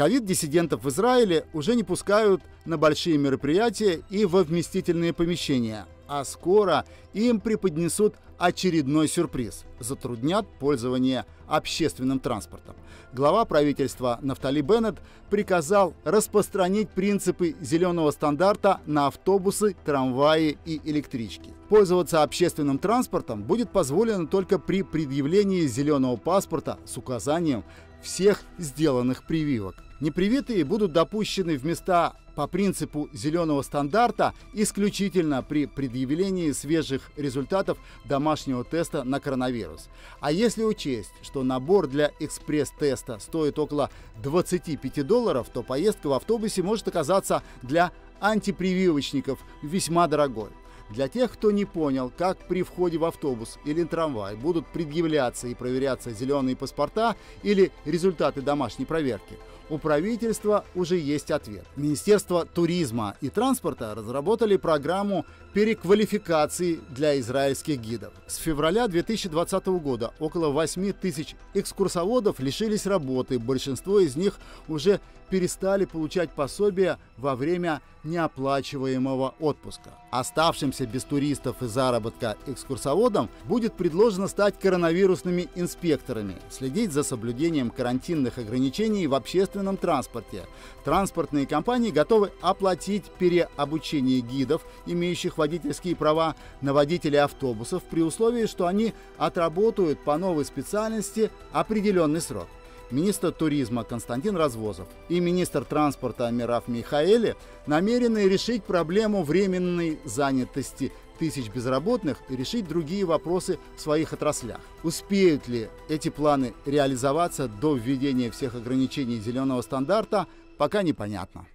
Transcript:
ковид-диссидентов в Израиле уже не пускают на большие мероприятия и во вместительные помещения, а скоро им преподнесут очередной сюрприз – затруднят пользование общественным транспортом. Глава правительства Нафтали Беннет приказал распространить принципы зеленого стандарта на автобусы, трамваи и электрички. Пользоваться общественным транспортом будет позволено только при предъявлении зеленого паспорта с указанием всех сделанных прививок. Непривитые будут допущены в места по принципу зеленого стандарта исключительно при предъявлении свежих результатов домашнего теста на коронавирус. А если учесть, что набор для экспресс-теста стоит около 25 долларов, то поездка в автобусе может оказаться для антипрививочников весьма дорогой. Для тех, кто не понял, как при входе в автобус или трамвай будут предъявляться и проверяться зеленые паспорта или результаты домашней проверки, у правительства уже есть ответ. Министерство туризма и транспорта разработали программу переквалификации для израильских гидов. С февраля 2020 года около 8 тысяч экскурсоводов лишились работы, большинство из них уже перестали получать пособия во время неоплачиваемого отпуска. Оставшимся без туристов и заработка экскурсоводам будет предложено стать коронавирусными инспекторами, следить за соблюдением карантинных ограничений в общественном транспорте. Транспортные компании готовы оплатить переобучение гидов, имеющих водительские права, на водителей автобусов при условии, что они отработают по новой специальности определенный срок министр туризма Константин Развозов и министр транспорта Мираф Михаэли намерены решить проблему временной занятости тысяч безработных и решить другие вопросы в своих отраслях. Успеют ли эти планы реализоваться до введения всех ограничений зеленого стандарта, пока непонятно.